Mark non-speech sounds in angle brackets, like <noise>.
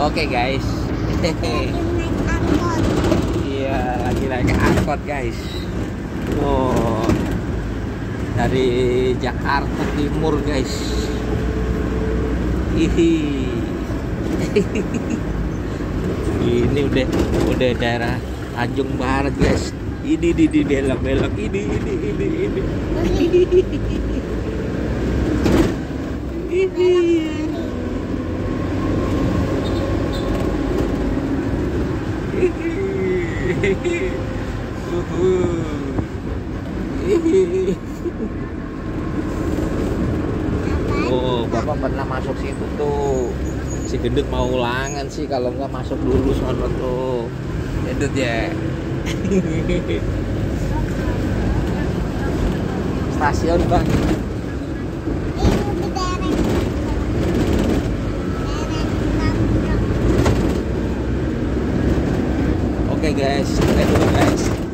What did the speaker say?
Oke guys. Iya, lagi naik angkot guys. Oh, dari Jakarta Timur guys. Hihi. Ini udah udah daerah Tanjung Barat guys. Ini di di belok belok ini ini ini. Ini. Oh, Bapak pernah masuk situ tuh. Si gendut mau ulangan sih kalau nggak masuk dulu sono tuh. Gendut ya. <laughs> Stasiun, Bang. Guys, kita dulu guys.